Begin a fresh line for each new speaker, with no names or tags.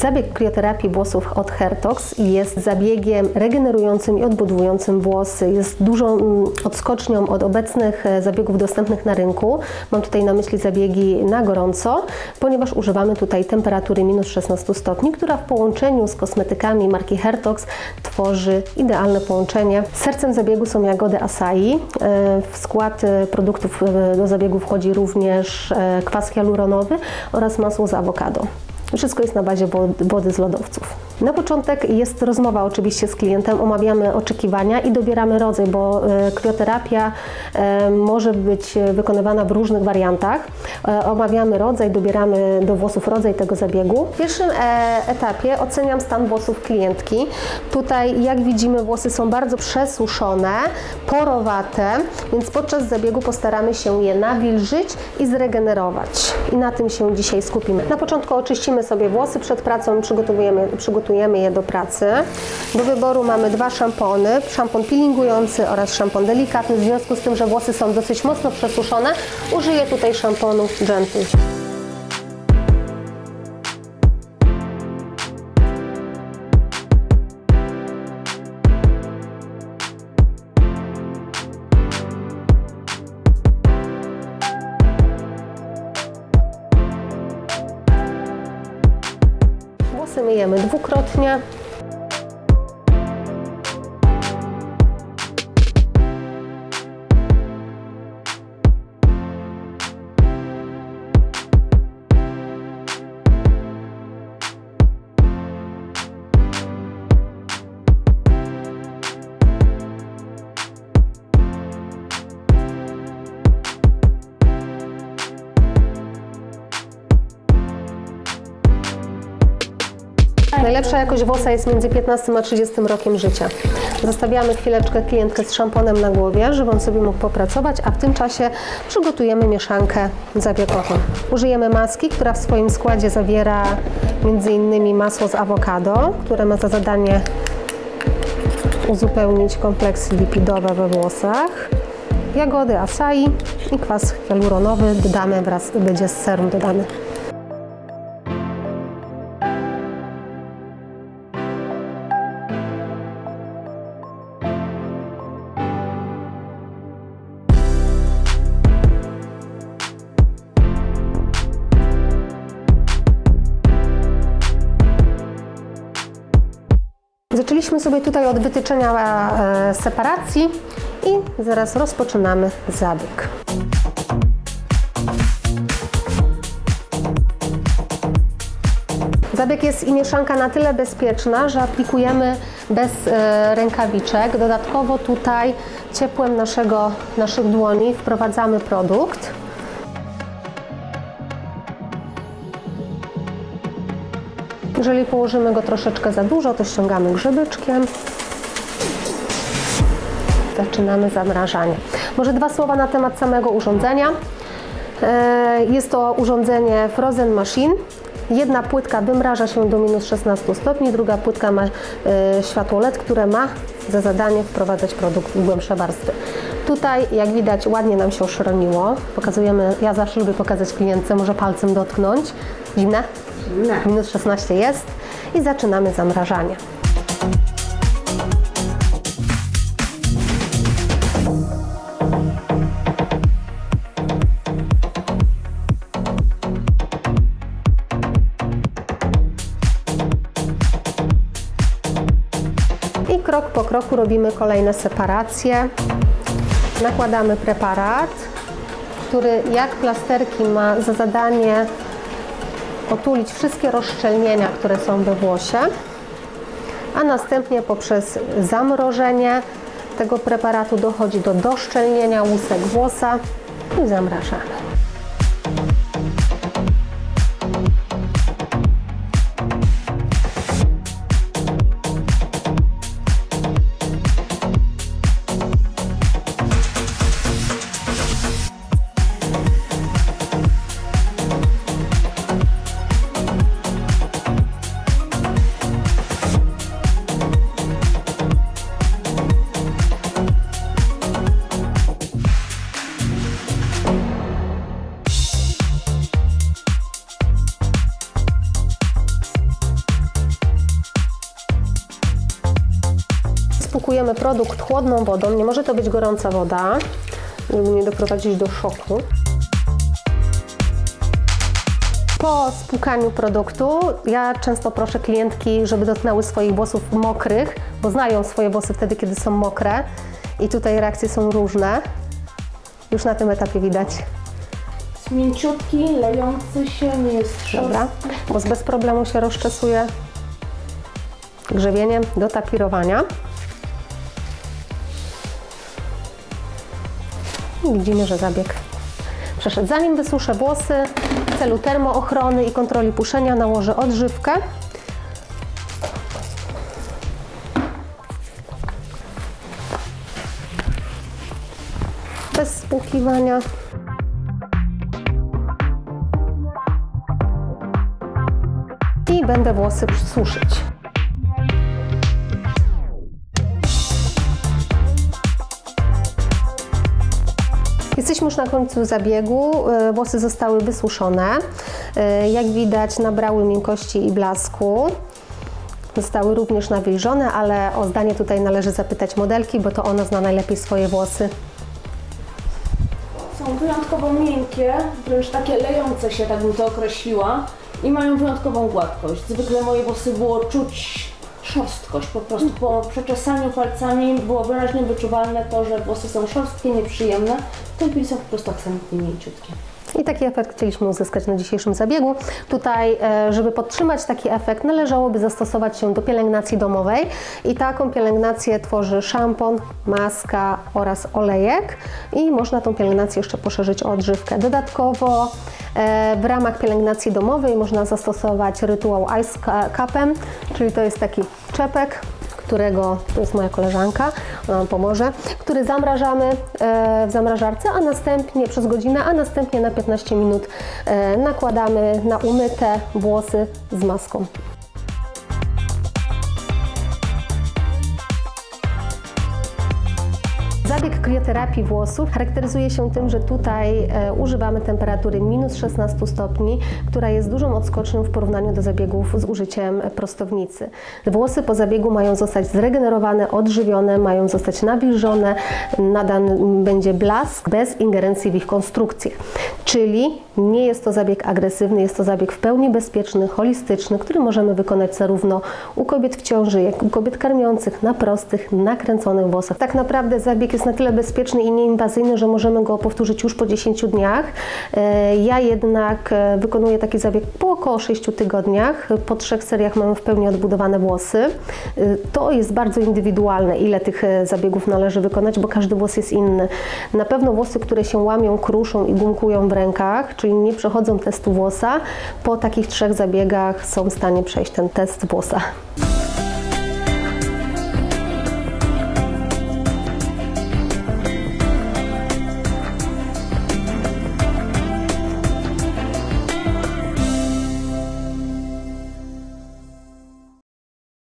Zabieg krioterapii włosów od Hertox jest zabiegiem regenerującym i odbudowującym włosy. Jest dużą mm, odskocznią od obecnych e, zabiegów dostępnych na rynku. Mam tutaj na myśli zabiegi na gorąco, ponieważ używamy tutaj temperatury minus 16 stopni, która w połączeniu z kosmetykami marki Hertox tworzy idealne połączenie. Sercem zabiegu są jagody acai. E, w skład e, produktów do zabiegu wchodzi również kwas hialuronowy oraz masło z awokado. Wszystko jest na bazie wody z lodowców. Na początek jest rozmowa oczywiście z klientem, omawiamy oczekiwania i dobieramy rodzaj, bo e, krioterapia e, może być wykonywana w różnych wariantach. E, omawiamy rodzaj, dobieramy do włosów rodzaj tego zabiegu. W pierwszym etapie oceniam stan włosów klientki. Tutaj jak widzimy włosy są bardzo przesuszone, porowate, więc podczas zabiegu postaramy się je nawilżyć i zregenerować. I na tym się dzisiaj skupimy. Na początku oczyścimy sobie włosy przed pracą, przygotowujemy, przygotowujemy je do pracy. Do wyboru mamy dwa szampony, szampon peelingujący oraz szampon delikatny. W związku z tym, że włosy są dosyć mocno przesuszone, użyję tutaj szamponu Gentle. Myjemy dwukrotnie. Najlepsza jakość włosa jest między 15 a 30 rokiem życia. Zostawiamy chwileczkę klientkę z szamponem na głowie, żeby on sobie mógł popracować, a w tym czasie przygotujemy mieszankę zabiegową. Użyjemy maski, która w swoim składzie zawiera m.in. masło z awokado, które ma za zadanie uzupełnić kompleksy lipidowe we włosach jagody acai i kwas hialuronowy dodamy wraz, będzie z serum dodany. Zaczęliśmy sobie tutaj od wytyczenia e, separacji i zaraz rozpoczynamy zabieg. Zabieg jest i mieszanka na tyle bezpieczna, że aplikujemy bez e, rękawiczek. Dodatkowo tutaj ciepłem naszego, naszych dłoni wprowadzamy produkt. Jeżeli położymy go troszeczkę za dużo, to ściągamy grzybyczkiem. Zaczynamy zamrażanie. Może dwa słowa na temat samego urządzenia. E, jest to urządzenie Frozen Machine. Jedna płytka wymraża się do minus 16 stopni, druga płytka ma e, światło LED, które ma za zadanie wprowadzać produkt w głębsze warstwy. Tutaj, jak widać, ładnie nam się oszroniło. Pokazujemy, ja zawsze lubię pokazać klientce, może palcem dotknąć. Zimne? Minus 16 jest i zaczynamy zamrażanie. I krok po kroku robimy kolejne separacje. Nakładamy preparat, który jak plasterki ma za zadanie otulić wszystkie rozszczelnienia, które są we włosie, a następnie poprzez zamrożenie tego preparatu dochodzi do doszczelnienia łusek włosa i zamrażamy. Wyspłukujemy produkt chłodną wodą. Nie może to być gorąca woda, żeby nie doprowadzić do szoku. Po spłukaniu produktu ja często proszę klientki, żeby dotknęły swoich włosów mokrych, bo znają swoje włosy wtedy, kiedy są mokre. I tutaj reakcje są różne. Już na tym etapie widać.
Jest mięciutki, lejący się, nie jest szorstki.
Dobra, bo bez problemu się rozczesuje grzebieniem do tapirowania. Widzimy, że zabieg przeszedł. Zanim wysuszę włosy, w celu termoochrony i kontroli puszenia nałożę odżywkę. Bez spłukiwania. I będę włosy suszyć. Jesteśmy już na końcu zabiegu. E, Włosy zostały wysuszone. E, Jak widać, nabrały miękkości i blasku. Zostały również nawilżone, ale o zdanie tutaj należy zapytać modelki, bo to ona zna najlepiej swoje włosy.
Są wyjątkowo miękkie, wręcz takie lejące się, tak bym to określiła. I mają wyjątkową gładkość. Zwykle moje włosy było czuć szorstkość. Po prostu po przeczesaniu palcami było wyraźnie wyczuwalne to, że włosy są szorstkie, nieprzyjemne. W tej chwili są po prostu aksamitnie mięciutkie.
I taki efekt chcieliśmy uzyskać na dzisiejszym zabiegu. Tutaj, e, żeby podtrzymać taki efekt, należałoby zastosować się do pielęgnacji domowej i taką pielęgnację tworzy szampon, maska oraz olejek i można tą pielęgnację jeszcze poszerzyć o odżywkę. Dodatkowo e, w ramach pielęgnacji domowej można zastosować rytuał Ice Cupem, czyli to jest taki czepek, którego, to jest moja koleżanka, ona nam pomoże, który zamrażamy e, w zamrażarce, a następnie przez godzinę, a następnie na 15 minut e, nakładamy na umyte włosy z maską. Krioterapii włosów charakteryzuje się tym, że tutaj e, używamy temperatury minus 16 stopni, która jest dużą odskocznią w porównaniu do zabiegów z użyciem prostownicy. Włosy po zabiegu mają zostać zregenerowane, odżywione, mają zostać nawilżone, nadany będzie blask bez ingerencji w ich konstrukcję. Czyli nie jest to zabieg agresywny, jest to zabieg w pełni bezpieczny, holistyczny, który możemy wykonać zarówno u kobiet w ciąży, jak i u kobiet karmiących, na prostych, nakręconych włosach. Tak naprawdę zabieg jest na tyle bezpieczny i nieinwazyjny, że możemy go powtórzyć już po 10 dniach. E, Ja jednak e, wykonuję taki zabieg po około 6 tygodniach. Po trzech seriach mamy w pełni odbudowane włosy. E, To jest bardzo indywidualne, ile tych zabiegów należy wykonać, bo każdy włos jest inny. Na pewno włosy, które się łamią, kruszą i gumkują w rękach, czyli nie przechodzą testu włosa, po takich trzech zabiegach są w stanie przejść ten test włosa.